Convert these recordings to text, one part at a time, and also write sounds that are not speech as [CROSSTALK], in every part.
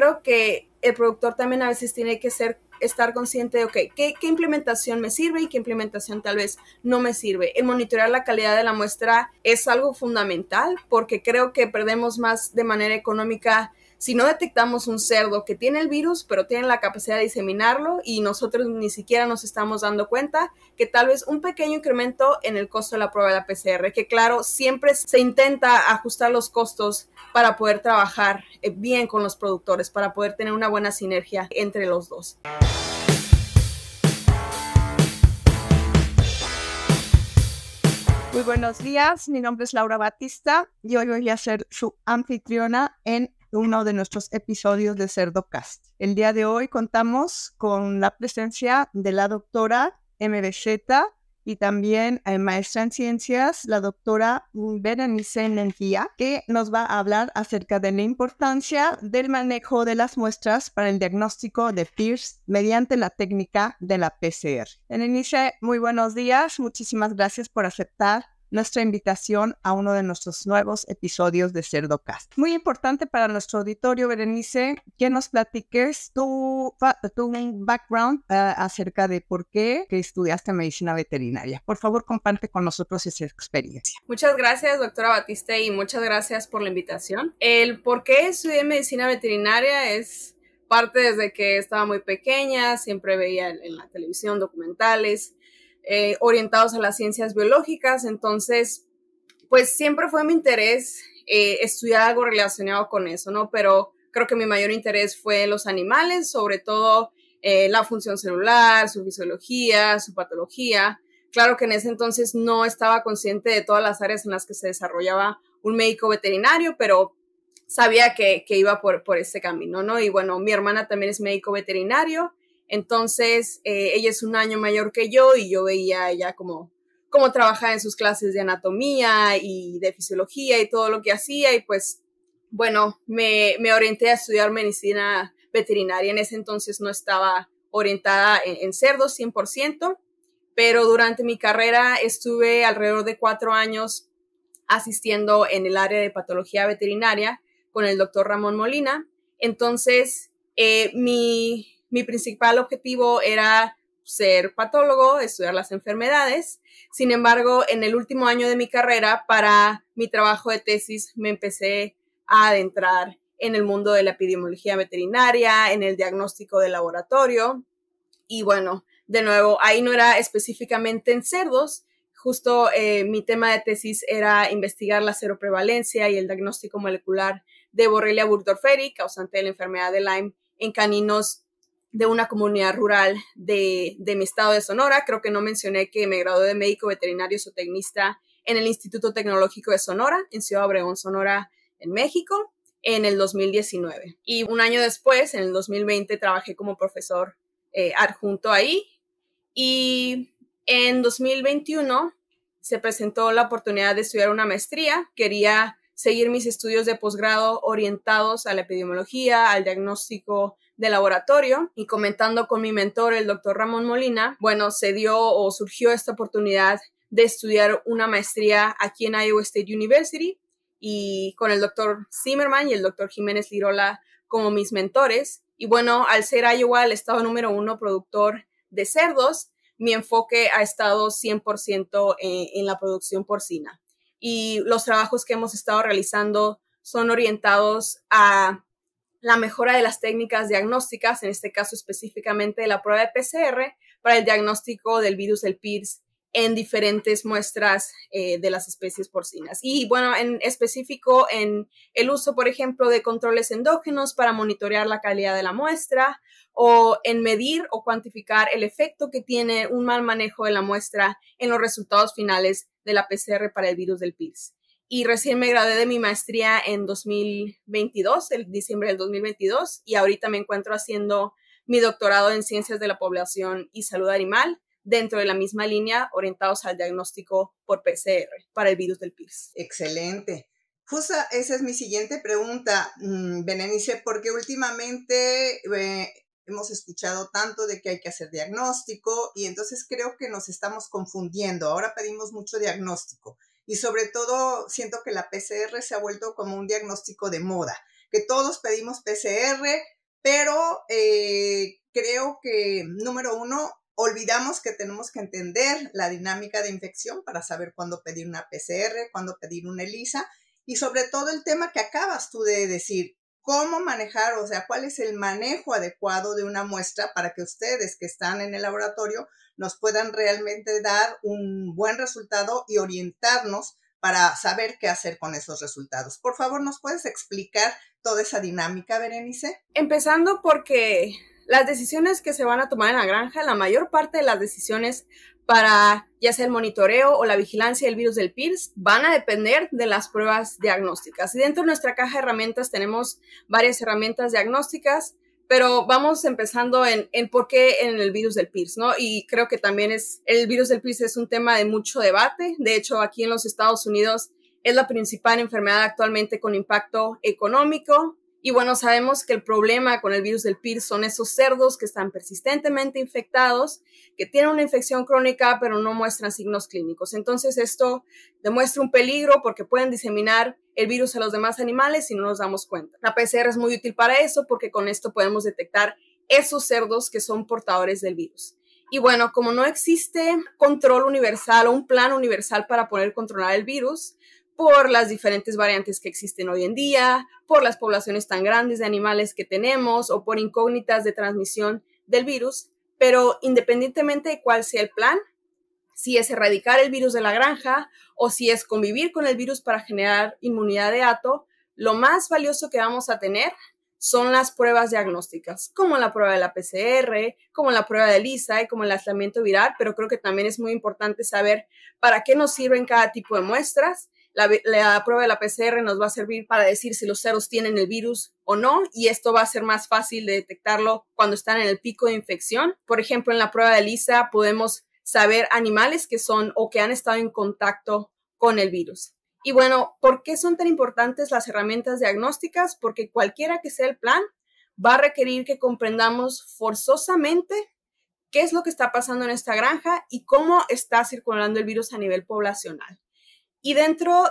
creo que el productor también a veces tiene que ser estar consciente de, ok, ¿qué, ¿qué, implementación me sirve y qué implementación tal vez no me sirve. El monitorear la calidad de la muestra es algo fundamental porque creo que perdemos más de manera económica si no detectamos un cerdo que tiene el virus, pero tiene la capacidad de diseminarlo y nosotros ni siquiera nos estamos dando cuenta que tal vez un pequeño incremento en el costo de la prueba de la PCR, que claro, siempre se intenta ajustar los costos para poder trabajar eh, bien con los productores, para poder tener una buena sinergia entre los dos. Muy buenos días, mi nombre es Laura Batista y hoy voy a ser su anfitriona en uno de nuestros episodios de Cerdocast. El día de hoy contamos con la presencia de la doctora MBZ y también eh, maestra en ciencias, la doctora Berenice Nentía, que nos va a hablar acerca de la importancia del manejo de las muestras para el diagnóstico de PIRS mediante la técnica de la PCR. Berenice, muy buenos días. Muchísimas gracias por aceptar nuestra invitación a uno de nuestros nuevos episodios de CerdoCast. Muy importante para nuestro auditorio, Berenice, que nos platiques tu, tu background eh, acerca de por qué que estudiaste medicina veterinaria. Por favor, comparte con nosotros esa experiencia. Muchas gracias, doctora Batista, y muchas gracias por la invitación. El por qué estudié medicina veterinaria es parte desde que estaba muy pequeña, siempre veía en la televisión documentales eh, orientados a las ciencias biológicas, entonces, pues siempre fue mi interés eh, estudiar algo relacionado con eso, ¿no? Pero creo que mi mayor interés fue los animales, sobre todo eh, la función celular, su fisiología, su patología. Claro que en ese entonces no estaba consciente de todas las áreas en las que se desarrollaba un médico veterinario, pero sabía que, que iba por, por ese camino, ¿no? Y bueno, mi hermana también es médico veterinario entonces, eh, ella es un año mayor que yo y yo veía a ella como, como trabajaba en sus clases de anatomía y de fisiología y todo lo que hacía y pues, bueno, me, me orienté a estudiar medicina veterinaria. En ese entonces no estaba orientada en, en cerdos 100%, pero durante mi carrera estuve alrededor de cuatro años asistiendo en el área de patología veterinaria con el doctor Ramón Molina. Entonces, eh, mi, mi principal objetivo era ser patólogo, estudiar las enfermedades. Sin embargo, en el último año de mi carrera, para mi trabajo de tesis, me empecé a adentrar en el mundo de la epidemiología veterinaria, en el diagnóstico de laboratorio. Y bueno, de nuevo, ahí no era específicamente en cerdos, justo eh, mi tema de tesis era investigar la seroprevalencia y el diagnóstico molecular de Borrelia burgdorferi, causante de la enfermedad de Lyme en caninos de una comunidad rural de, mi estado de Sonora. Creo que no mencioné que me gradué de médico veterinario zootecnista en el Instituto Tecnológico de Sonora, en Ciudad Obregón, Sonora, en México, en el 2019. Y un año después, en el 2020, trabajé como profesor eh, adjunto ahí. Y en 2021 se presentó la oportunidad de estudiar una maestría. Quería seguir mis estudios de posgrado orientados a la epidemiología, al diagnóstico de laboratorio y comentando con mi mentor, el doctor Ramón Molina, bueno, se dio o surgió esta oportunidad de estudiar una maestría aquí en Iowa State University y con el doctor Zimmerman y el doctor Jiménez Lirola como mis mentores. Y bueno, al ser Iowa el estado número uno productor de cerdos, mi enfoque ha estado 100% en, en la producción porcina. Y los trabajos que hemos estado realizando son orientados a la mejora de las técnicas diagnósticas, en este caso específicamente de la prueba de PCR, para el diagnóstico del virus del PIRS en diferentes muestras eh, de las especies porcinas. Y bueno, en específico en el uso, por ejemplo, de controles endógenos para monitorear la calidad de la muestra o en medir o cuantificar el efecto que tiene un mal manejo de la muestra en los resultados finales de la PCR para el virus del PIRS y recién me gradué de mi maestría en 2022, el diciembre del 2022, y ahorita me encuentro haciendo mi doctorado en ciencias de la población y salud animal dentro de la misma línea orientados al diagnóstico por PCR para el virus del PIRS. Excelente. Justo esa es mi siguiente pregunta, mm, Benenice, porque últimamente eh, hemos escuchado tanto de que hay que hacer diagnóstico y entonces creo que nos estamos confundiendo. Ahora pedimos mucho diagnóstico y sobre todo siento que la PCR se ha vuelto como un diagnóstico de moda. que todos pedimos PCR, pero eh, creo que, número uno, olvidamos que tenemos que entender la dinámica de infección para saber cuándo pedir una PCR, cuándo pedir una ELISA y sobre todo el tema que acabas tú de decir, cómo manejar, o sea, cuál es el manejo adecuado de una muestra para que ustedes que están en el laboratorio nos puedan realmente dar un buen resultado y orientarnos para saber qué hacer con esos resultados. Por favor, ¿nos puedes explicar toda esa dinámica, Berenice? Empezando porque las decisiones que se van a tomar en la granja, la mayor parte de las decisiones para ya sea el monitoreo o la vigilancia del virus del PIRS van a depender de las pruebas diagnósticas. Y dentro de nuestra caja de herramientas tenemos varias herramientas diagnósticas, pero vamos empezando en, en por qué en el virus del PIRS, ¿no? Y creo que también es, el virus del PIRS es un tema de mucho debate. De hecho, aquí en los Estados Unidos es la principal enfermedad actualmente con impacto económico y bueno, sabemos que el problema con el virus del PIRS son esos cerdos que están persistentemente infectados, que tienen una infección crónica pero no muestran signos clínicos. Entonces esto demuestra un peligro porque pueden diseminar el virus a los demás animales si no nos damos cuenta. La PCR es muy útil para eso porque con esto podemos detectar esos cerdos que son portadores del virus. Y bueno, como no existe control universal o un plan universal para poder controlar el virus, por las diferentes variantes que existen hoy en día, por las poblaciones tan grandes de animales que tenemos o por incógnitas de transmisión del virus. Pero independientemente de cuál sea el plan, si es erradicar el virus de la granja o si es convivir con el virus para generar inmunidad de ato, lo más valioso que vamos a tener son las pruebas diagnósticas, como la prueba de la PCR, como la prueba de LISA y como el aislamiento viral, pero creo que también es muy importante saber para qué nos sirven cada tipo de muestras la, prueba de la PCR nos va a servir para decir si los cerdos tienen el virus o no, y esto va a ser más fácil de detectarlo cuando están en el pico de infección. Por ejemplo, en la prueba de LISA podemos saber animales que son o que han estado en contacto con el virus. Y bueno, ¿por qué son tan importantes las herramientas diagnósticas? Porque cualquiera que sea el plan, va a requerir que comprendamos forzosamente qué es lo que está pasando en esta granja y cómo está circulando el virus a nivel poblacional. Y dentro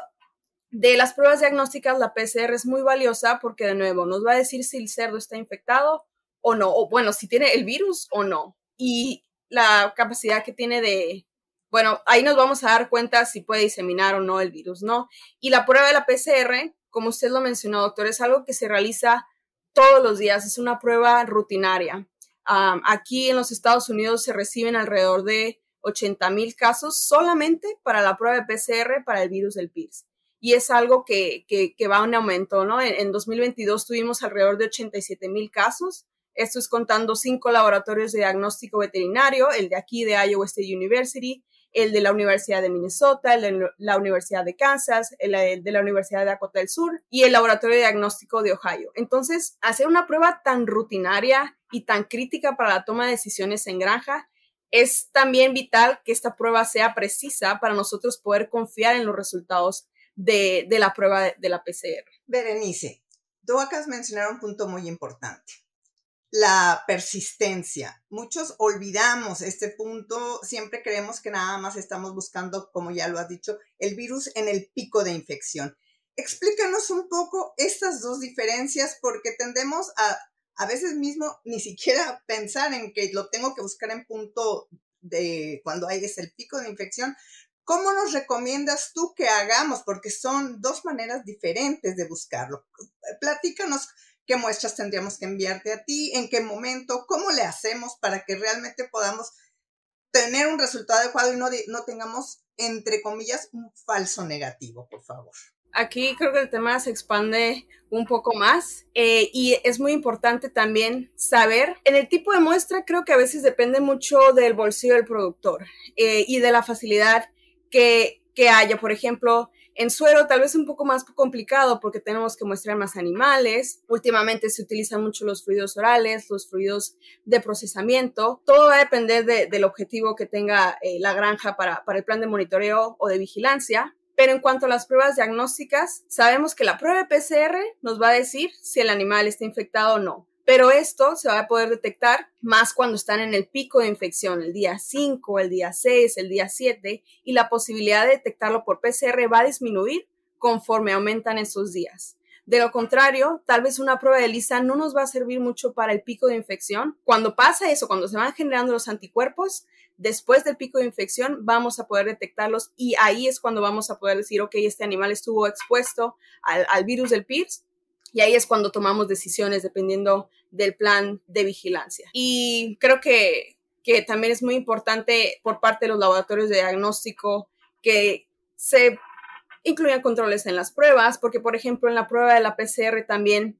de las pruebas diagnósticas, la PCR es muy valiosa porque, de nuevo, nos va a decir si el cerdo está infectado o no, o bueno, si tiene el virus o no. Y la capacidad que tiene de, bueno, ahí nos vamos a dar cuenta si puede diseminar o no el virus, ¿no? Y la prueba de la PCR, como usted lo mencionó, doctor, es algo que se realiza todos los días, es una prueba rutinaria. aquí en los Estados Unidos se reciben alrededor de 80 mil casos solamente para la prueba de PCR para el virus del PIRS. Y es algo que, que, va en aumento, ¿no? En, 2022 tuvimos alrededor de 87 mil casos. Esto es contando cinco laboratorios de diagnóstico veterinario, el de aquí de Iowa State University, el de la Universidad de Minnesota, el de la Universidad de Kansas, el de la Universidad de Dakota del Sur y el Laboratorio de Diagnóstico de Ohio. Entonces, hacer una prueba tan rutinaria y tan crítica para la toma de decisiones en granja es también vital que esta prueba sea precisa para nosotros poder confiar en los resultados de, la prueba de, la PCR. Berenice, tú acabas de mencionar un punto muy importante, la persistencia. Muchos olvidamos este punto, siempre creemos que nada más estamos buscando, como ya lo has dicho, el virus en el pico de infección. Explícanos un poco estas dos diferencias porque tendemos a a veces mismo ni siquiera pensar en que lo tengo que buscar en punto de cuando hay ese el pico de infección. ¿Cómo nos recomiendas tú que hagamos? Porque son dos maneras diferentes de buscarlo. Platícanos qué muestras tendríamos que enviarte a ti, en qué momento, cómo le hacemos para que realmente podamos tener un resultado adecuado y no, no tengamos, entre comillas, un falso negativo, por favor aquí creo que el tema se expande un poco más eh, y es muy importante también saber, en el tipo de muestra creo que a veces depende mucho del bolsillo del productor eh, y de la facilidad que, que haya. Por ejemplo, en suero tal vez un poco más complicado porque tenemos que muestrar más animales. Últimamente se utilizan mucho los fluidos orales, los fluidos de procesamiento. Todo va a depender del objetivo que tenga eh, la granja para, para el plan de monitoreo o de vigilancia. Pero en cuanto a las pruebas diagnósticas, sabemos que la prueba de PCR nos va a decir si el animal está infectado o no. Pero esto se va a poder detectar más cuando están en el pico de infección, el día 5, el día 6, el día 7, y la posibilidad de detectarlo por PCR va a disminuir conforme aumentan esos días. De lo contrario, tal vez una prueba de lisa no nos va a servir mucho para el pico de infección. Cuando pasa eso, cuando se van generando los anticuerpos, después del pico de infección vamos a poder detectarlos y ahí es cuando vamos a poder decir, ok, este animal estuvo expuesto al, al virus del PIRS y ahí es cuando tomamos decisiones dependiendo del plan de vigilancia. Y creo que, que también es muy importante por parte de los laboratorios de diagnóstico que se incluyan controles en las pruebas, porque por ejemplo en la prueba de la PCR también,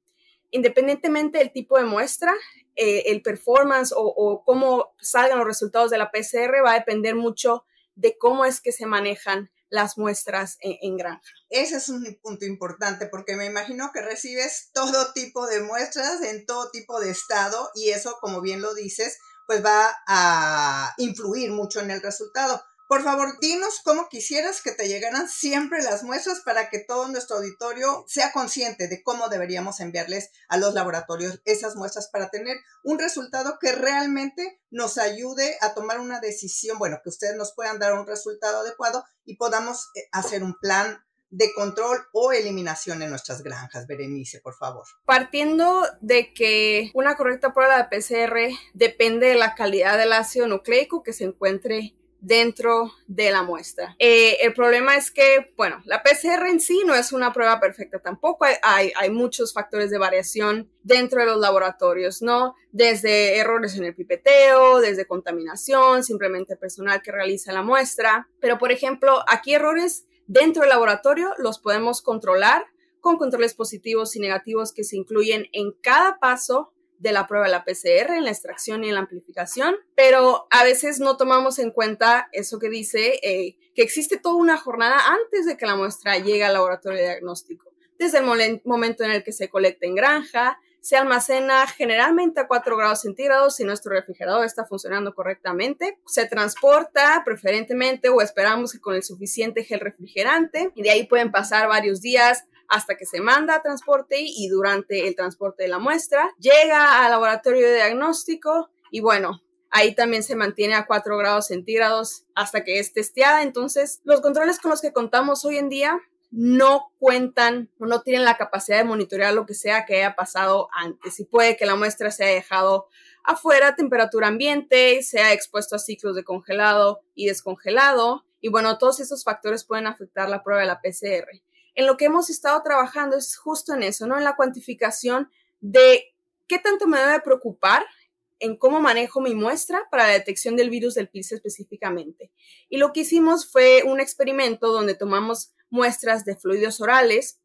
independientemente del tipo de muestra, eh, el performance o, cómo salgan los resultados de la PCR va a depender mucho de cómo es que se manejan las muestras en, granja. Ese es un punto importante porque me imagino que recibes todo tipo de muestras en todo tipo de estado y eso, como bien lo dices, pues va a influir mucho en el resultado. Por favor, dinos cómo quisieras que te llegaran siempre las muestras para que todo nuestro auditorio sea consciente de cómo deberíamos enviarles a los laboratorios esas muestras para tener un resultado que realmente nos ayude a tomar una decisión, bueno, que ustedes nos puedan dar un resultado adecuado y podamos eh, hacer un plan de control o eliminación en nuestras granjas. Berenice, por favor. Partiendo de que una correcta prueba de PCR depende de la calidad del ácido nucleico que se encuentre dentro de la muestra. Eh, el problema es que, bueno, la PCR en sí no es una prueba perfecta tampoco. Hay, hay, muchos factores de variación dentro de los laboratorios, ¿no? Desde errores en el pipeteo, desde contaminación, simplemente personal que realiza la muestra. Pero, por ejemplo, aquí errores dentro del laboratorio los podemos controlar con controles positivos y negativos que se incluyen en cada paso de la prueba de la PCR en la extracción y en la amplificación, pero a veces no tomamos en cuenta eso que dice eh, que existe toda una jornada antes de que la muestra llegue al laboratorio de diagnóstico. Desde el momento en el que se colecta en granja, se almacena generalmente a 4 grados centígrados si nuestro refrigerador está funcionando correctamente. Se transporta preferentemente o esperamos que con el suficiente gel refrigerante y de ahí pueden pasar varios días hasta que se manda a transporte y durante el transporte de la muestra llega al laboratorio de diagnóstico y bueno, ahí también se mantiene a 4 grados centígrados hasta que es testeada. Entonces, los controles con los que contamos hoy en día no cuentan o no tienen la capacidad de monitorear lo que sea que haya pasado antes. Y puede que la muestra se haya dejado afuera a temperatura ambiente, sea expuesto a ciclos de congelado y descongelado. Y bueno, todos esos factores pueden afectar la prueba de la PCR en lo que hemos estado trabajando es justo en eso, ¿no? En la cuantificación de qué tanto me debe preocupar en cómo manejo mi muestra para la detección del virus del PILS específicamente. Y lo que hicimos fue un experimento donde tomamos muestras de fluidos orales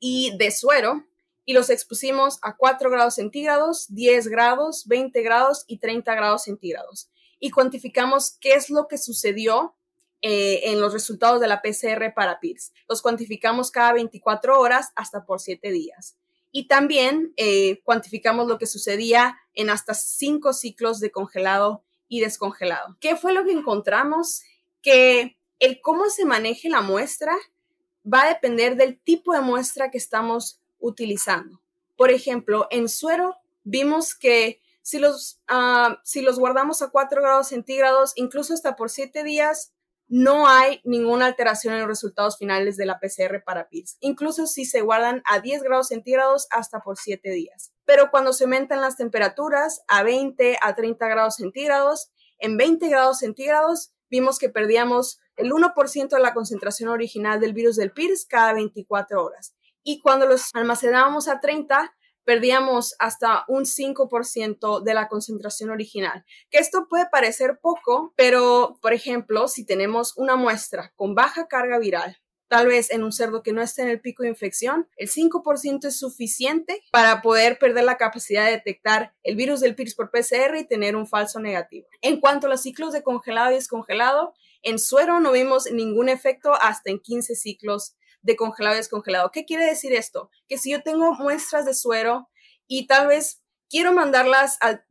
y de suero y los expusimos a 4 grados centígrados, 10 grados, 20 grados y 30 grados centígrados. Y cuantificamos qué es lo que sucedió eh, en los resultados de la PCR para PIRS. Los cuantificamos cada 24 horas hasta por 7 días. Y también eh, cuantificamos lo que sucedía en hasta 5 ciclos de congelado y descongelado. ¿Qué fue lo que encontramos? Que el cómo se maneje la muestra va a depender del tipo de muestra que estamos utilizando. Por ejemplo, en suero vimos que si los, ah, si los guardamos a 4 grados centígrados, incluso hasta por 7 días, no hay ninguna alteración en los resultados finales de la PCR para PIRS, incluso si se guardan a 10 grados centígrados hasta por 7 días. Pero cuando se aumentan las temperaturas a 20 a 30 grados centígrados, en 20 grados centígrados vimos que perdíamos el 1% de la concentración original del virus del PIRS cada 24 horas. Y cuando los almacenábamos a 30, perdíamos hasta un 5% de la concentración original. Que esto puede parecer poco, pero por ejemplo, si tenemos una muestra con baja carga viral, tal vez en un cerdo que no esté en el pico de infección, el 5% es suficiente para poder perder la capacidad de detectar el virus del PIRS por PCR y tener un falso negativo. En cuanto a los ciclos de congelado y descongelado, en suero no vimos ningún efecto hasta en 15 ciclos de congelado y descongelado. ¿Qué quiere decir esto? Que si yo tengo muestras de suero y tal vez quiero mandarlas al,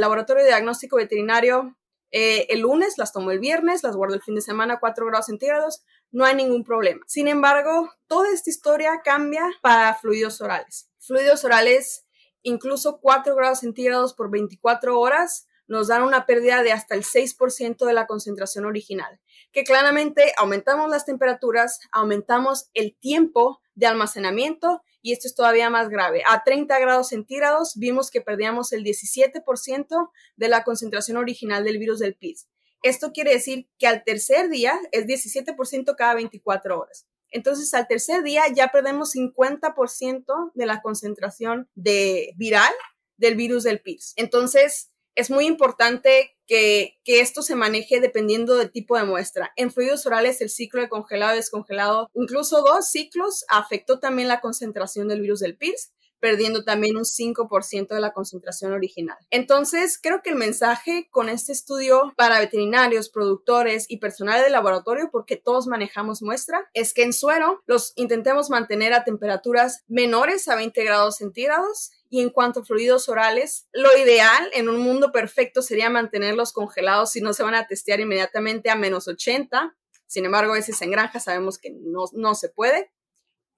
laboratorio de diagnóstico veterinario eh, el lunes, las tomo el viernes, las guardo el fin de semana a 4 grados centígrados, no hay ningún problema. Sin embargo, toda esta historia cambia para fluidos orales. Fluidos orales, incluso 4 grados centígrados por 24 horas, nos dan una pérdida de hasta el 6% de la concentración original, que claramente aumentamos las temperaturas, aumentamos el tiempo de almacenamiento y esto es todavía más grave. A 30 grados centígrados vimos que perdíamos el 17% de la concentración original del virus del PIS. Esto quiere decir que al tercer día es 17% cada 24 horas. Entonces, al tercer día ya perdemos 50% de la concentración viral del virus del PIRS. Entonces, es muy importante que, esto se maneje dependiendo del tipo de muestra. En fluidos orales, el ciclo de congelado y descongelado, incluso dos ciclos, afectó también la concentración del virus del PIRS perdiendo también un 5% de la concentración original. Entonces, creo que el mensaje con este estudio para veterinarios, productores y personal de laboratorio, porque todos manejamos muestra, es que en suero los intentemos mantener a temperaturas menores a 20 grados centígrados y en cuanto a fluidos orales, lo ideal en un mundo perfecto sería mantenerlos congelados si no se van a testear inmediatamente a menos 80. Sin embargo, a veces en granja sabemos que no, no se puede.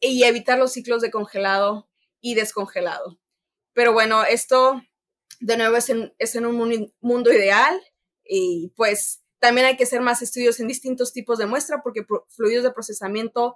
Y evitar los ciclos de congelado y descongelado. Pero bueno, esto de nuevo es en, es en un mundo ideal y pues también hay que hacer más estudios en distintos tipos de muestra porque fluidos de procesamiento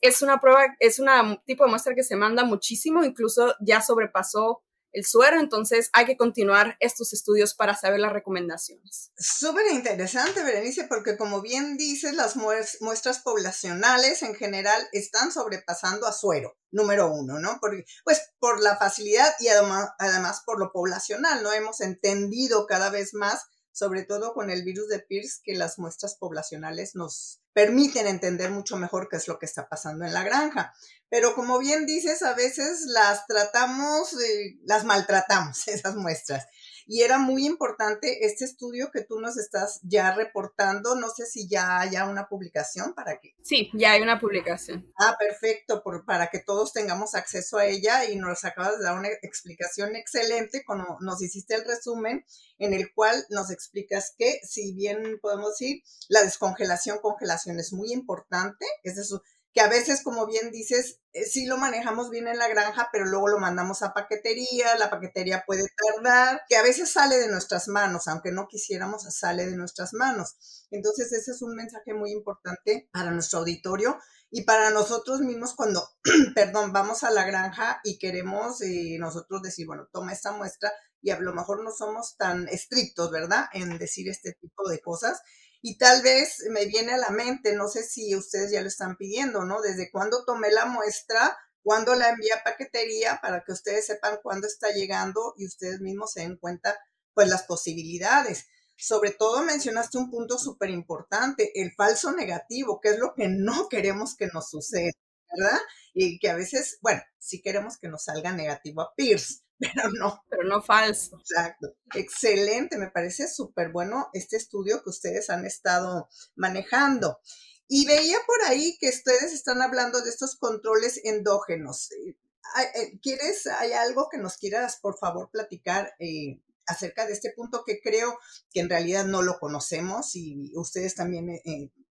es una prueba, es un tipo de muestra que se manda muchísimo, incluso ya sobrepasó el suero, entonces hay que continuar estos estudios para saber las recomendaciones. Súper interesante, Berenice, porque como bien dices, las muestras poblacionales en general están sobrepasando a suero, número uno, ¿no? Porque, pues por la facilidad y además, además por lo poblacional, ¿no? Hemos entendido cada vez más sobre todo con el virus de Pierce, que las muestras poblacionales nos permiten entender mucho mejor qué es lo que está pasando en la granja. Pero como bien dices, a veces las tratamos, eh, las maltratamos, [LAUGHS] esas muestras y era muy importante este estudio que tú nos estás ya reportando. No sé si ya haya una publicación para que. Sí, ya hay una publicación. Ah, perfecto, por, para que todos tengamos acceso a ella y nos acabas de dar una explicación excelente, como nos hiciste el resumen, en el cual nos explicas que, si bien podemos decir, la descongelación, congelación es muy importante, es eso que a veces, como bien dices, eh, sí lo manejamos bien en la granja, pero luego lo mandamos a paquetería, la paquetería puede tardar, que a veces sale de nuestras manos, aunque no quisiéramos, sale de nuestras manos. Entonces, ese es un mensaje muy importante para nuestro auditorio y para nosotros mismos cuando, [CLEARS THROAT] perdón, vamos a la granja y queremos eh, nosotros decir, bueno, toma esta muestra y a lo mejor no somos tan estrictos, ¿verdad? En decir este tipo de cosas y tal vez me viene a la mente, no sé si ustedes ya lo están pidiendo, ¿no? Desde cuándo tomé la muestra, cuándo la envié a paquetería, para que ustedes sepan cuándo está llegando y ustedes mismos se den cuenta, pues, las posibilidades. Sobre todo mencionaste un punto súper importante, el falso negativo, que es lo que no queremos que nos suceda, ¿verdad? Y que a veces, bueno, sí queremos que nos salga negativo a Pierce, [LAUGHS] pero no. Pero no falso. Exacto. Excelente, me parece súper bueno este estudio que ustedes han estado manejando. Y veía por ahí que ustedes están hablando de estos controles endógenos. Eh, eh, ¿Quieres, hay algo que nos quieras, por favor, platicar eh, acerca de este punto que creo que en realidad no lo conocemos y ustedes también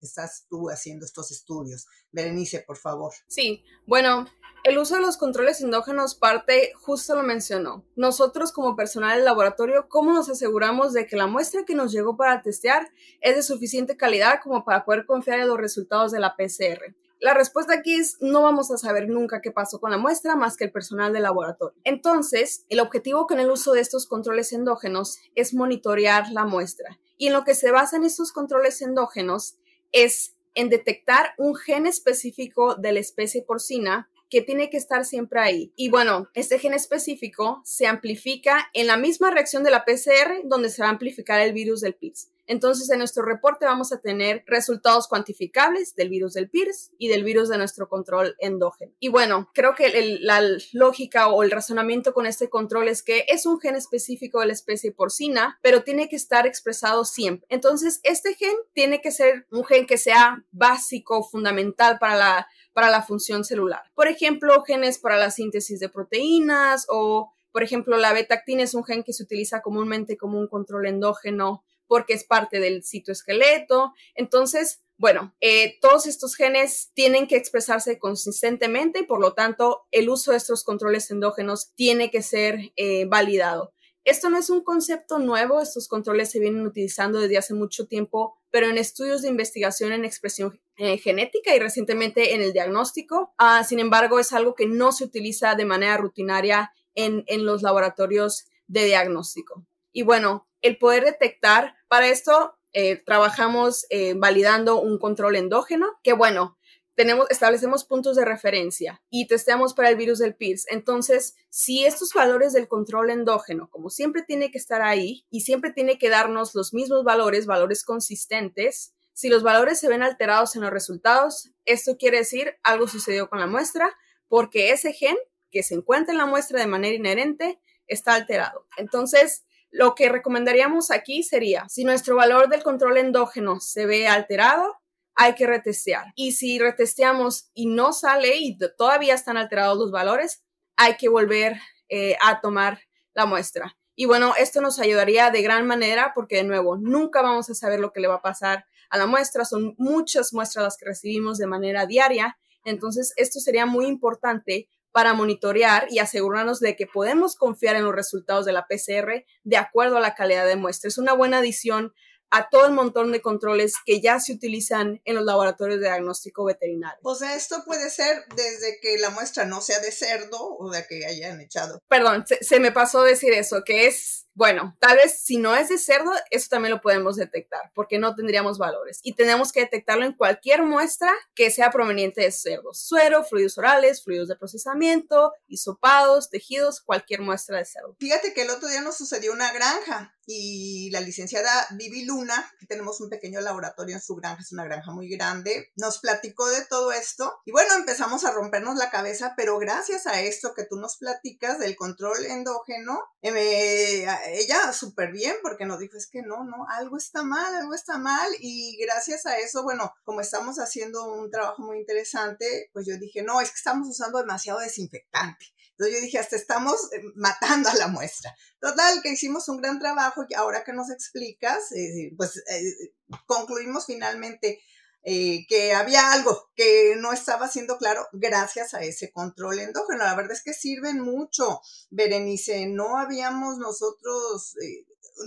estás tú haciendo estos estudios? Berenice, por favor. Sí, bueno, el uso de los controles endógenos parte, justo lo mencionó. Nosotros como personal del laboratorio, ¿cómo nos aseguramos de que la muestra que nos llegó para testear es de suficiente calidad como para poder confiar en los resultados de la PCR? La respuesta aquí es no vamos a saber nunca qué pasó con la muestra más que el personal del laboratorio. Entonces, el objetivo con el uso de estos controles endógenos es monitorear la muestra. Y en lo que se basan estos controles endógenos es en detectar un gen específico de la especie porcina que tiene que estar siempre ahí. Y bueno, este gen específico se amplifica en la misma reacción de la PCR donde se va a amplificar el virus del PIRS. Entonces, en nuestro reporte vamos a tener resultados cuantificables del virus del PIRS y del virus de nuestro control endógeno. Y bueno, creo que la lógica o el razonamiento con este control es que es un gen específico de la especie porcina, pero tiene que estar expresado siempre. Entonces, este gen tiene que ser un gen que sea básico, fundamental para la para la función celular. Por ejemplo, genes para la síntesis de proteínas o, por ejemplo, la beta-actina es un gen que se utiliza comúnmente como un control endógeno porque es parte del citoesqueleto. Entonces, bueno, eh, todos estos genes tienen que expresarse consistentemente y por lo tanto el uso de estos controles endógenos tiene que ser eh, validado. Esto no es un concepto nuevo, estos controles se vienen utilizando desde hace mucho tiempo pero en estudios de investigación en expresión eh, genética y recientemente en el diagnóstico. Ah, sin embargo, es algo que no se utiliza de manera rutinaria en, en los laboratorios de diagnóstico. Y bueno, el poder detectar, para esto eh, trabajamos eh, validando un control endógeno, que bueno, tenemos, establecemos puntos de referencia y testeamos para el virus del PIRS. Entonces, si estos valores del control endógeno, como siempre tiene que estar ahí y siempre tiene que darnos los mismos valores, valores consistentes, si los valores se ven alterados en los resultados, esto quiere decir algo sucedió con la muestra porque ese gen que se encuentra en la muestra de manera inherente está alterado. Entonces, lo que recomendaríamos aquí sería, si nuestro valor del control endógeno se ve alterado, hay que retestear. Y si retesteamos y no sale y todavía están alterados los valores, hay que volver eh, a tomar la muestra. Y bueno, esto nos ayudaría de gran manera porque de nuevo, nunca vamos a saber lo que le va a pasar a la muestra. Son muchas muestras las que recibimos de manera diaria. Entonces, esto sería muy importante para monitorear y asegurarnos de que podemos confiar en los resultados de la PCR de acuerdo a la calidad de muestra. Es una buena adición a todo el montón de controles que ya se utilizan en los laboratorios de diagnóstico veterinario. O sea, esto puede ser desde que la muestra no sea de cerdo o de que hayan echado. Perdón, se, se me pasó decir eso, que es bueno, tal vez si no es de cerdo, eso también lo podemos detectar, porque no tendríamos valores. Y tenemos que detectarlo en cualquier muestra que sea proveniente de cerdos. Suero, fluidos orales, fluidos de procesamiento, hisopados, tejidos, cualquier muestra de cerdo. Fíjate que el otro día nos sucedió una granja y la licenciada Vivi Luna, que tenemos un pequeño laboratorio en su granja, es una granja muy grande, nos platicó de todo esto y bueno, empezamos a rompernos la cabeza, pero gracias a esto que tú nos platicas del control endógeno, eh, ella súper bien porque nos dijo, es que no, no, algo está mal, algo está mal y gracias a eso, bueno, como estamos haciendo un trabajo muy interesante, pues yo dije, no, es que estamos usando demasiado desinfectante. Entonces yo dije, hasta estamos eh, matando a la muestra. Total, que hicimos un gran trabajo y ahora que nos explicas, eh, pues eh, concluimos finalmente que había algo que no estaba siendo claro gracias a ese control endógeno. La verdad es que sirven mucho, Berenice. No habíamos nosotros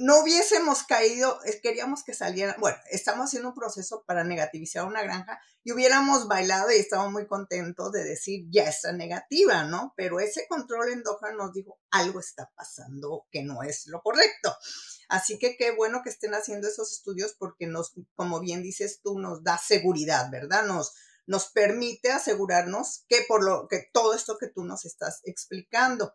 no hubiésemos caído, queríamos que saliera, bueno, estamos haciendo un proceso para negativizar una granja y hubiéramos bailado y estamos muy contentos de decir, ya está negativa, ¿no? Pero ese control endógeno nos dijo, algo está pasando que no es lo correcto. Así que qué bueno que estén haciendo esos estudios porque nos, como bien dices tú, nos da seguridad, ¿verdad? Nos, nos permite asegurarnos que por lo que todo esto que tú nos estás explicando.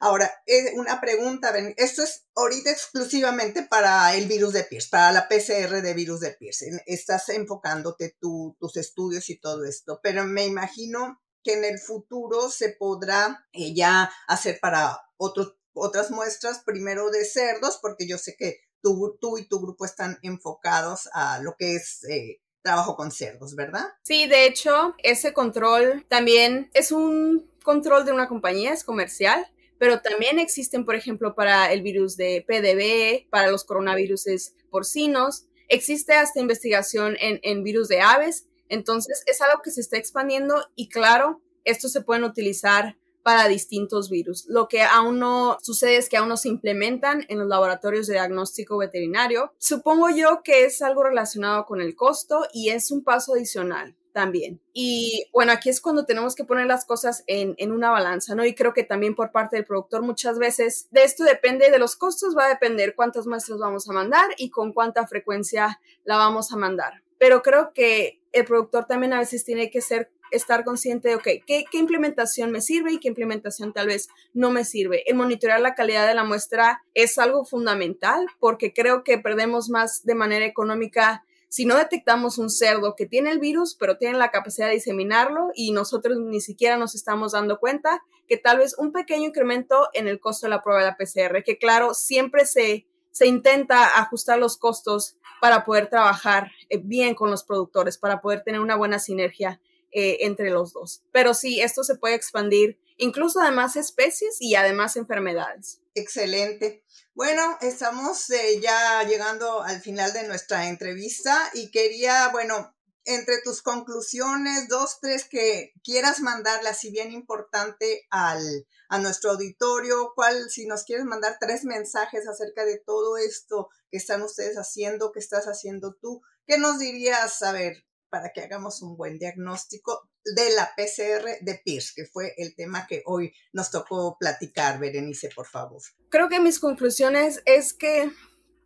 Ahora, una pregunta, esto es ahorita exclusivamente para el virus de Pierce, para la PCR de virus de Pierce. Estás enfocándote tus estudios y todo esto, pero me imagino que en el futuro se podrá eh, ya hacer para otras muestras, primero de cerdos, porque yo sé que tú, tú y tu grupo están enfocados a lo que es eh, trabajo con cerdos, ¿verdad? Sí, de hecho, ese control también es un control de una compañía, es comercial pero también existen, por ejemplo, para el virus de PDB, para los coronavirus porcinos, existe hasta investigación en, en virus de aves, entonces es algo que se está expandiendo y claro, estos se pueden utilizar para distintos virus. Lo que aún no sucede es que aún no se implementan en los laboratorios de diagnóstico veterinario. Supongo yo que es algo relacionado con el costo y es un paso adicional también. Y bueno, aquí es cuando tenemos que poner las cosas en, en, una balanza, ¿no? Y creo que también por parte del productor muchas veces de esto depende de los costos, va a depender cuántas muestras vamos a mandar y con cuánta frecuencia la vamos a mandar. Pero creo que el productor también a veces tiene que ser estar consciente de, ok, ¿qué, ¿qué, implementación me sirve y qué implementación tal vez no me sirve? El monitorear la calidad de la muestra es algo fundamental porque creo que perdemos más de manera económica si no detectamos un cerdo que tiene el virus, pero tiene la capacidad de diseminarlo y nosotros ni siquiera nos estamos dando cuenta que tal vez un pequeño incremento en el costo de la prueba de la PCR, que claro, siempre se, se intenta ajustar los costos para poder trabajar eh, bien con los productores, para poder tener una buena sinergia eh, entre los dos. Pero sí, esto se puede expandir incluso a más especies y además enfermedades. Excelente. Bueno, estamos eh, ya llegando al final de nuestra entrevista y quería, bueno, entre tus conclusiones, dos, tres que quieras mandarle así bien importante al, a nuestro auditorio, cuál, si nos quieres mandar tres mensajes acerca de todo esto que están ustedes haciendo, que estás haciendo tú, ¿Qué nos dirías, a ver, para que hagamos un buen diagnóstico de la PCR de PIRS, que fue el tema que hoy nos tocó platicar, Berenice, por favor? Creo que mis conclusiones es que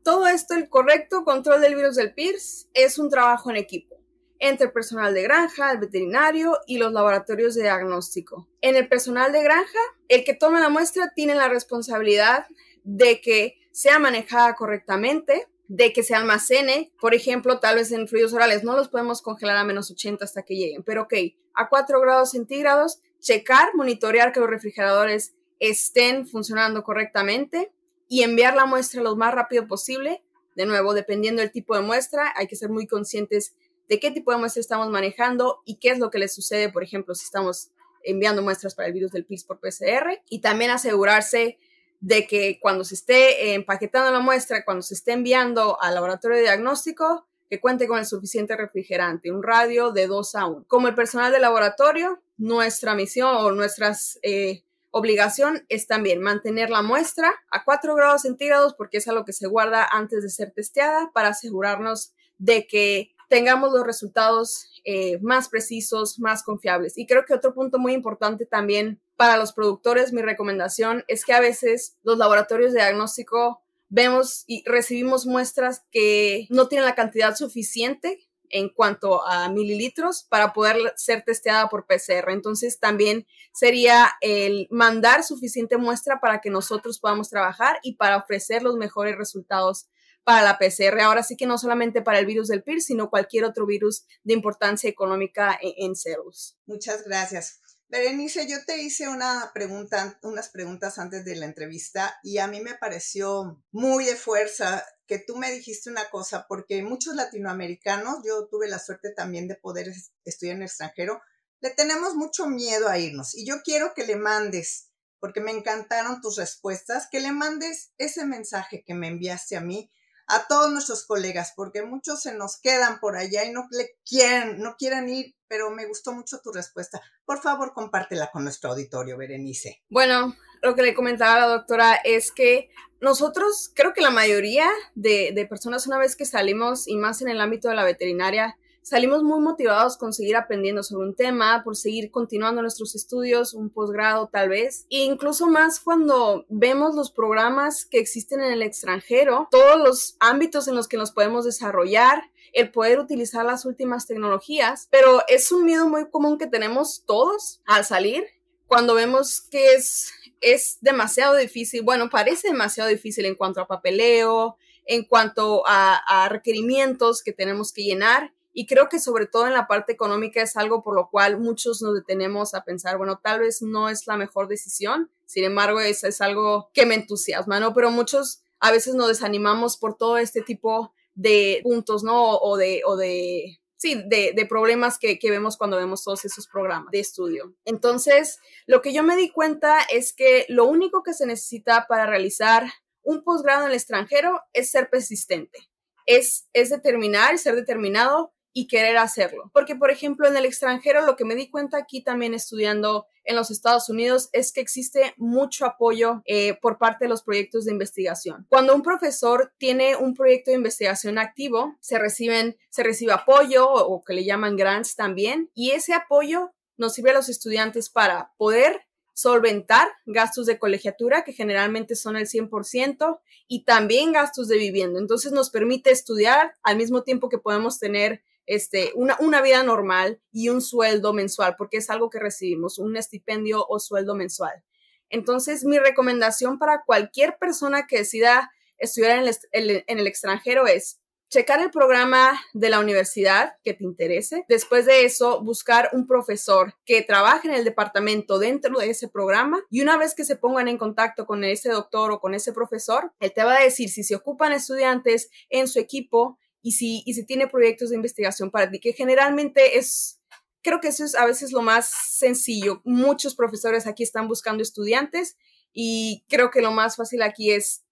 todo esto, el correcto control del virus del PIRS, es un trabajo en equipo entre el personal de granja, el veterinario y los laboratorios de diagnóstico. En el personal de granja, el que toma la muestra tiene la responsabilidad de que sea manejada correctamente, de que se almacene, por ejemplo, tal vez en fluidos orales, no los podemos congelar a menos 80 hasta que lleguen, pero ok, a 4 grados centígrados, checar, monitorear que los refrigeradores estén funcionando correctamente y enviar la muestra lo más rápido posible. De nuevo, dependiendo del tipo de muestra, hay que ser muy conscientes de qué tipo de muestra estamos manejando y qué es lo que les sucede, por ejemplo, si estamos enviando muestras para el virus del PIS por PCR y también asegurarse de que cuando se esté empaquetando la muestra, cuando se esté enviando al laboratorio de diagnóstico, que cuente con el suficiente refrigerante, un radio de 2 a 1. Como el personal de laboratorio, nuestra misión o nuestra eh, obligación es también mantener la muestra a 4 grados centígrados porque es algo que se guarda antes de ser testeada para asegurarnos de que tengamos los resultados eh, más precisos, más confiables. Y creo que otro punto muy importante también para los productores, mi recomendación es que a veces los laboratorios de diagnóstico vemos y recibimos muestras que no tienen la cantidad suficiente en cuanto a mililitros para poder ser testeada por PCR. Entonces también sería el mandar suficiente muestra para que nosotros podamos trabajar y para ofrecer los mejores resultados para la PCR. Ahora sí que no solamente para el virus del PIR, sino cualquier otro virus de importancia económica en, en Muchas gracias. Berenice, yo te hice unas preguntas antes de la entrevista y a mí me pareció muy de fuerza que tú me dijiste una cosa, porque muchos latinoamericanos, yo tuve la suerte también de poder estudiar en el extranjero, le tenemos mucho miedo a irnos y yo quiero que le mandes, porque me encantaron tus respuestas, que le mandes ese mensaje que me enviaste a mí a todos nuestros colegas, porque muchos se nos quedan por allá y no quieren, no quieren ir, pero me gustó mucho tu respuesta. Por favor, compártela con nuestro auditorio, Berenice. Bueno, lo que le comentaba la doctora es que nosotros, creo que la mayoría de, de personas una vez que salimos, y más en el ámbito de la veterinaria, salimos muy motivados con seguir aprendiendo sobre un tema, por seguir continuando nuestros estudios, un posgrado tal vez, e incluso más cuando vemos los programas que existen en el extranjero, todos los ámbitos en los que nos podemos desarrollar, el poder utilizar las últimas tecnologías, pero es un miedo muy común que tenemos todos al salir cuando vemos que es, es demasiado difícil, bueno, parece demasiado difícil en cuanto a papeleo, en cuanto a, requerimientos que tenemos que llenar y creo que sobre todo en la parte económica es algo por lo cual muchos nos detenemos a pensar, bueno, tal vez no es la mejor decisión, sin embargo es, es algo que me entusiasma, ¿no? Pero muchos a veces nos desanimamos por todo este tipo de puntos, ¿no? O de, o de sí, de, de problemas que, que, vemos cuando vemos todos esos programas de estudio. Entonces, lo que yo me di cuenta es que lo único que se necesita para realizar un posgrado en el extranjero es ser persistente, es, es determinar, ser determinado y querer hacerlo. Porque, por ejemplo, en el extranjero, lo que me di cuenta aquí también estudiando en los Estados Unidos es que existe mucho apoyo eh, por parte de los proyectos de investigación. Cuando un profesor tiene un proyecto de investigación activo, se reciben, se recibe apoyo o, o que le llaman grants también, y ese apoyo nos sirve a los estudiantes para poder solventar gastos de colegiatura, que generalmente son el 100%, y también gastos de vivienda. Entonces nos permite estudiar al mismo tiempo que podemos tener este, una, una, vida normal y un sueldo mensual, porque es algo que recibimos, un estipendio o sueldo mensual. Entonces, mi recomendación para cualquier persona que decida estudiar en el, en el extranjero es checar el programa de la universidad que te interese. Después de eso, buscar un profesor que trabaje en el departamento dentro de ese programa y una vez que se pongan en contacto con ese doctor o con ese profesor, él te va a decir si se ocupan estudiantes en su equipo y si, y si tiene proyectos de investigación para ti, que generalmente es, creo que eso es a veces lo más sencillo. Muchos profesores aquí están buscando estudiantes y creo que lo más fácil aquí es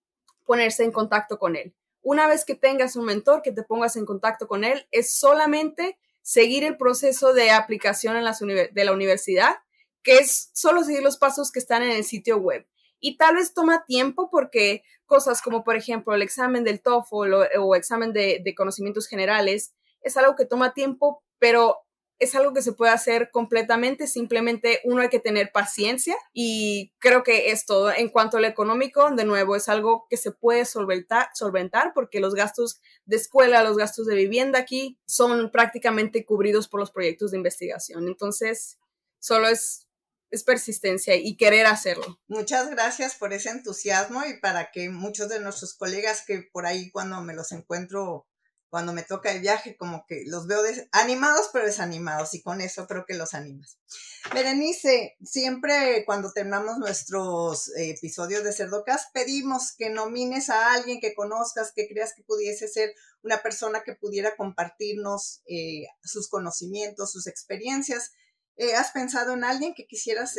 ponerse en contacto con él. Una vez que tengas un mentor, que te pongas en contacto con él, es solamente seguir el proceso de aplicación en las de la universidad, que es solo seguir los pasos que están en el sitio web. Y tal vez toma tiempo porque cosas como, por ejemplo, el examen del TOEFL o, o examen de, conocimientos generales es algo que toma tiempo, pero es algo que se puede hacer completamente, simplemente uno hay que tener paciencia y creo que es todo. En cuanto al económico, de nuevo, es algo que se puede solventar, solventar porque los gastos de escuela, los gastos de vivienda aquí son prácticamente cubridos por los proyectos de investigación. Entonces, solo es es persistencia y querer hacerlo. Muchas gracias por ese entusiasmo y para que muchos de nuestros colegas que por ahí cuando me los encuentro cuando me toca el viaje, como que los veo animados pero desanimados y con eso creo que los animas. Berenice, siempre cuando terminamos nuestros eh, episodios de Cerdocas pedimos que nomines a alguien que conozcas, que creas que pudiese ser una persona que pudiera compartirnos eh, sus conocimientos, sus experiencias. Eh, ¿Has pensado en alguien que quisieras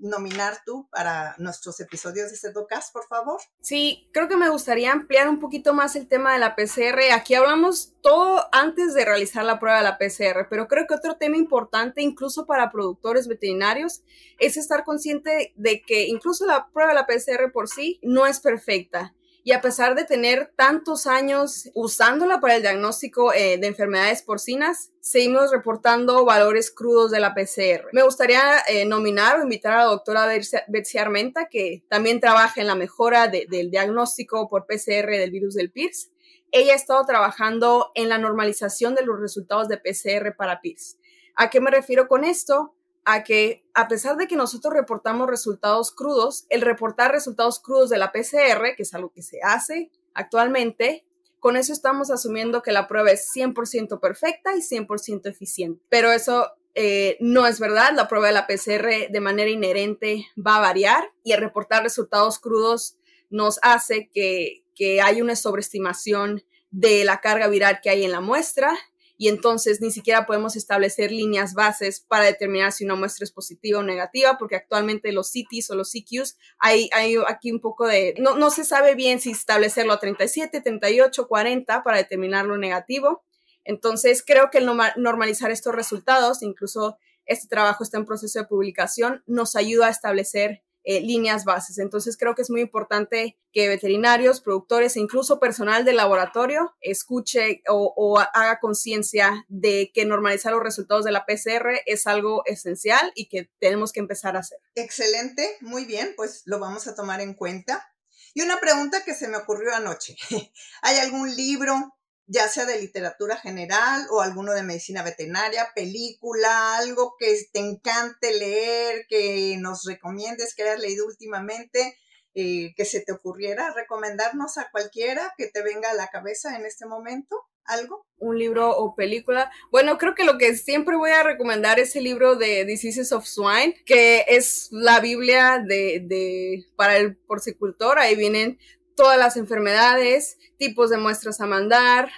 nominar tú para nuestros episodios de Cerdocast, por favor? Sí, creo que me gustaría ampliar un poquito más el tema de la PCR. Aquí hablamos todo antes de realizar la prueba de la PCR, pero creo que otro tema importante, incluso para productores veterinarios, es estar consciente de que incluso la prueba de la PCR por sí no es perfecta y a pesar de tener tantos años usándola para el diagnóstico eh, de enfermedades porcinas, seguimos reportando valores crudos de la PCR. Me gustaría eh, nominar o invitar a la doctora Betsy Armenta, que también trabaja en la mejora del diagnóstico por PCR del virus del PIRS. Ella ha estado trabajando en la normalización de los resultados de PCR para PIRS. ¿A qué me refiero con esto? A que a pesar de que nosotros reportamos resultados crudos, el reportar resultados crudos de la PCR, que es algo que se hace actualmente, con eso estamos asumiendo que la prueba es 100% perfecta y 100% eficiente. Pero eso eh, no es verdad. La prueba de la PCR de manera inherente va a variar y el reportar resultados crudos nos hace que, que hay una sobreestimación de la carga viral que hay en la muestra y entonces ni siquiera podemos establecer líneas bases para determinar si una muestra es positiva o negativa, porque actualmente los CTs o los CQs hay, hay aquí un poco de, no, no se sabe bien si establecerlo a 37, 38, 40 para determinar lo negativo. Entonces creo que el normalizar estos resultados, incluso este trabajo está en proceso de publicación, nos ayuda a establecer eh, líneas bases. Entonces creo que es muy importante que veterinarios, productores e incluso personal del laboratorio escuche o, haga conciencia de que normalizar los resultados de la PCR es algo esencial y que tenemos que empezar a hacer. Excelente, muy bien, pues lo vamos a tomar en cuenta. Y una pregunta que se me ocurrió anoche. [LAUGHS] ¿Hay algún libro, ya sea de literatura general o alguno de medicina veterinaria, película, algo que te encante leer, que nos recomiendes, que hayas leído últimamente, eh, que se te ocurriera recomendarnos a cualquiera que te venga a la cabeza en este momento? ¿Algo? Un libro o película. Bueno, creo que lo que siempre voy a recomendar es el libro de Diseases of Swine, que es la Biblia de, de para el porcicultor. Ahí vienen todas las enfermedades, tipos de muestras a mandar,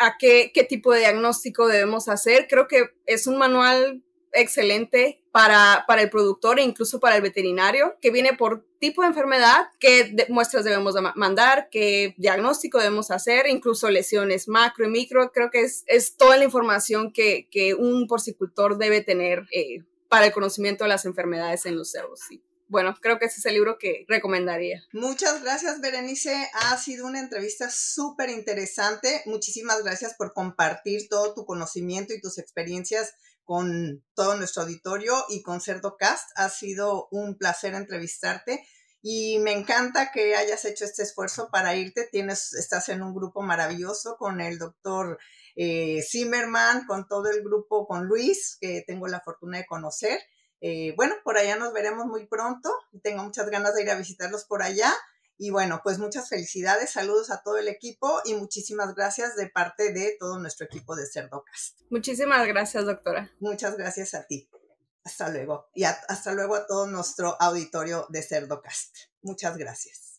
a, qué, qué, tipo de diagnóstico debemos hacer. Creo que es un manual excelente para, para el productor e incluso para el veterinario, que viene por tipo de enfermedad, qué muestras debemos mandar, qué diagnóstico debemos hacer, incluso lesiones macro y micro. Creo que es, es toda la información que, que un porcicultor debe tener eh, para el conocimiento de las enfermedades en los cerdos. Bueno, creo que ese es el libro que recomendaría. Muchas gracias, Berenice. Ha sido una entrevista súper interesante. Muchísimas gracias por compartir todo tu conocimiento y tus experiencias con todo nuestro auditorio y con CerdoCast. Ha sido un placer entrevistarte y me encanta que hayas hecho este esfuerzo para irte. Tienes, estás en un grupo maravilloso con el doctor eh, Zimmerman, con todo el grupo, con Luis, que tengo la fortuna de conocer. Eh, bueno, por allá nos veremos muy pronto. Tengo muchas ganas de ir a visitarlos por allá. Y bueno, pues muchas felicidades, saludos a todo el equipo y muchísimas gracias de parte de todo nuestro equipo de Cerdocast. Muchísimas gracias, doctora. Muchas gracias a ti. Hasta luego. Y hasta luego a todo nuestro auditorio de Cerdocast. Muchas gracias.